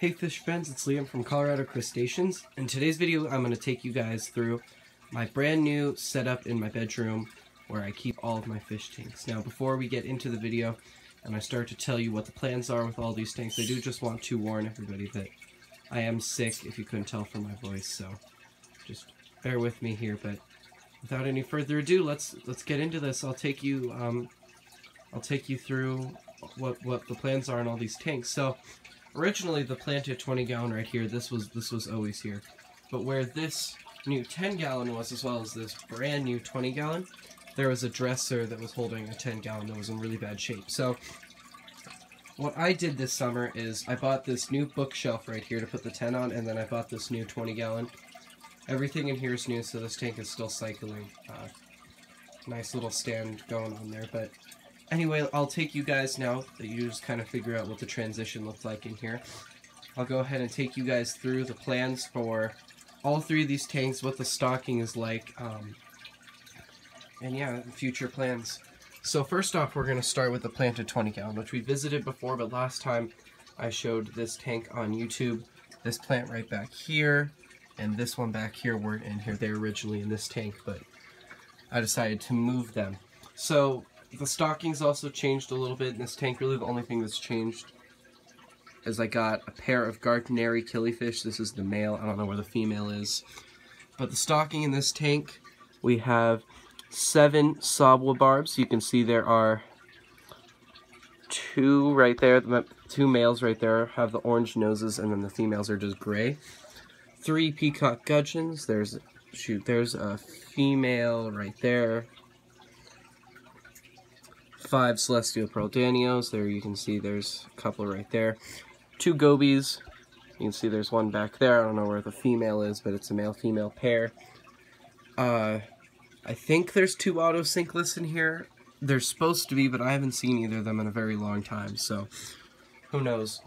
Hey fish friends, it's Liam from Colorado Crustaceans. In today's video, I'm going to take you guys through my brand new setup in my bedroom where I keep all of my fish tanks. Now before we get into the video and I start to tell you what the plans are with all these tanks, I do just want to warn everybody that I am sick, if you couldn't tell from my voice, so just bear with me here, but without any further ado, let's let's get into this. I'll take you um, I'll take you through what what the plans are on all these tanks. So originally the planted 20 gallon right here, this was this was always here. But where this new 10 gallon was as well as this brand new 20 gallon, there was a dresser that was holding a 10 gallon that was in really bad shape. So what I did this summer is I bought this new bookshelf right here to put the 10 on and then I bought this new 20 gallon. Everything in here is new so this tank is still cycling. Uh, nice little stand going on there but Anyway, I'll take you guys now that you just kind of figure out what the transition looked like in here. I'll go ahead and take you guys through the plans for all three of these tanks, what the stocking is like, um, and yeah, future plans. So first off, we're going to start with the planted 20 gallon, which we visited before, but last time I showed this tank on YouTube. This plant right back here, and this one back here weren't in here. They were originally in this tank, but I decided to move them. So the stockings also changed a little bit in this tank. Really the only thing that's changed is I got a pair of Gardneri killifish. This is the male. I don't know where the female is. But the stocking in this tank, we have seven Sawbwa barbs. You can see there are two right there. The two males right there have the orange noses, and then the females are just gray. Three peacock gudgeons. There's shoot. There's a female right there five Celestial Pearl Danios. There you can see there's a couple right there. Two Gobies. You can see there's one back there. I don't know where the female is, but it's a male-female pair. Uh, I think there's two otocinclus in here. There's supposed to be, but I haven't seen either of them in a very long time, so who knows.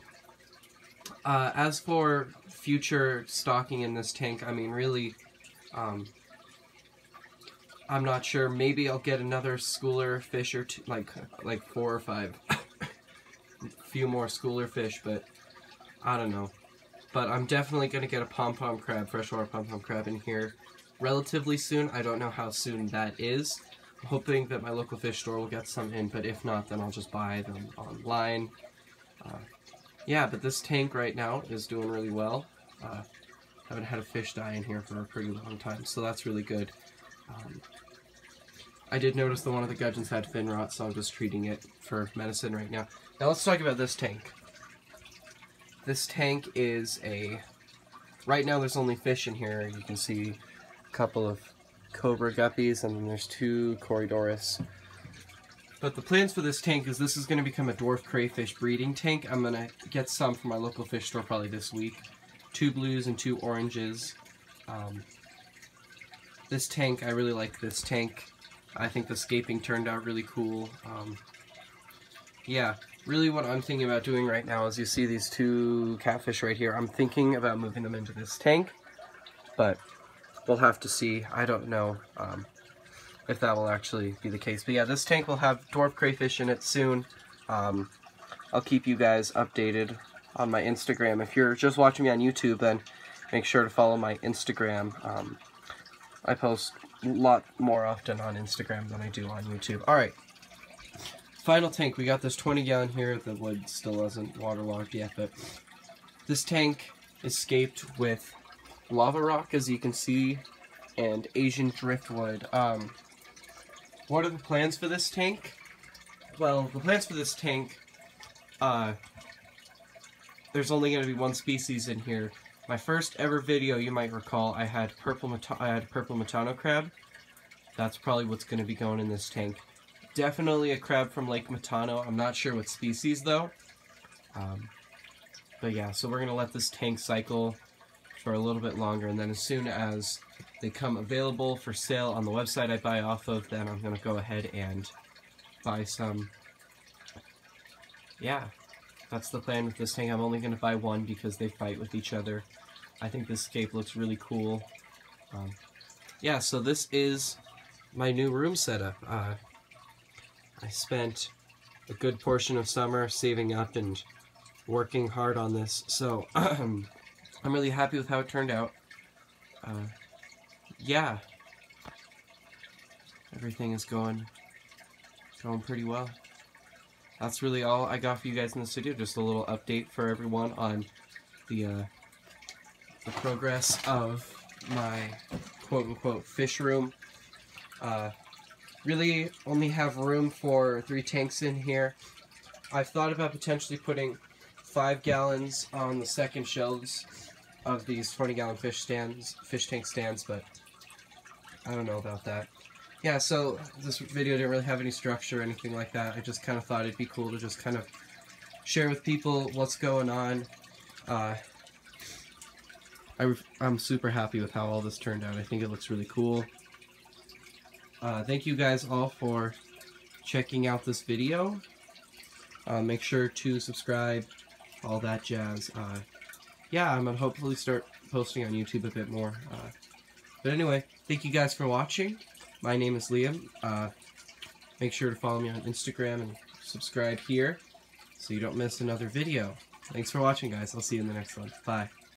Uh, as for future stocking in this tank, I mean, really, um, I'm not sure. Maybe I'll get another schooler fish or two, like like four or five. a few more schooler fish, but I don't know. But I'm definitely to get a pom-pom crab, freshwater pom-pom crab in here relatively soon. I don't know how soon that is. I'm hoping that my local fish store will get some in, but if not, then I'll just buy them online. Uh, yeah, but this tank right now is doing really well. Uh, haven't had a fish die in here for a pretty long time, so that's really good. Um, I did notice that one of the gudgeons had fin rot, so I'm just treating it for medicine right now. Now let's talk about this tank. This tank is a... Right now there's only fish in here. You can see a couple of cobra guppies, and then there's two Corydoras. But the plans for this tank is this is going to become a dwarf crayfish breeding tank. I'm going to get some from my local fish store probably this week. Two blues and two oranges. Um, this tank, I really like this tank. I think the scaping turned out really cool. Um, yeah, really what I'm thinking about doing right now is you see these two catfish right here. I'm thinking about moving them into this tank, but we'll have to see. I don't know um, if that will actually be the case. But yeah, this tank will have dwarf crayfish in it soon. Um, I'll keep you guys updated on my Instagram. If you're just watching me on YouTube, then make sure to follow my Instagram. Um, I post a lot more often on Instagram than I do on YouTube. Alright. Final tank. We got this 20 gallon here. The wood still isn't waterlogged yet, but this tank escaped with lava rock, as you can see, and Asian driftwood. Um, what are the plans for this tank? Well, the plans for this tank, uh, there's only going to be one species in here, my first ever video, you might recall, I had purple I had purple Matano crab. That's probably what's going to be going in this tank. Definitely a crab from Lake Matano. I'm not sure what species though. Um, but yeah, so we're going to let this tank cycle for a little bit longer, and then as soon as they come available for sale on the website I buy off of, then I'm going to go ahead and buy some. Yeah, that's the plan with this tank. I'm only going to buy one because they fight with each other. I think this scape looks really cool. Um, yeah, so this is my new room setup. Uh, I spent a good portion of summer saving up and working hard on this. So I'm really happy with how it turned out. Uh, yeah, everything is going going pretty well. That's really all I got for you guys in the studio. Just a little update for everyone on the uh, the progress of my quote unquote fish room. Uh, really only have room for three tanks in here. I've thought about potentially putting five gallons on the second shelves of these 20 gallon fish stands, fish tank stands, but I don't know about that. Yeah, so this video didn't really have any structure or anything like that. I just kind of thought it'd be cool to just kind of share with people what's going on. Uh, I am super happy with how all this turned out. I think it looks really cool. Uh, thank you guys all for checking out this video. Uh, make sure to subscribe, all that jazz. Uh, yeah, I'm gonna hopefully start posting on YouTube a bit more. Uh, but anyway, thank you guys for watching. My name is Liam. Uh, make sure to follow me on Instagram and subscribe here so you don't miss another video. Thanks for watching, guys. I'll see you in the next one. Bye.